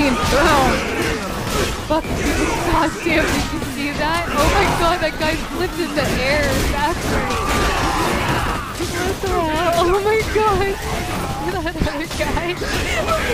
him down. Oh. Fuck, god damn, did you see that? Oh my god, that guy flipped in the air That's backwards. Oh my god! that guy.